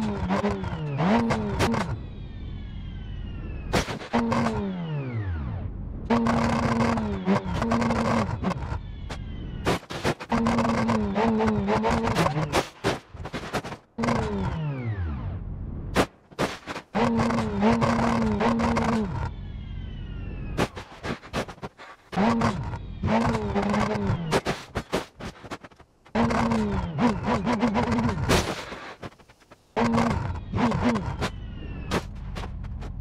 Oh,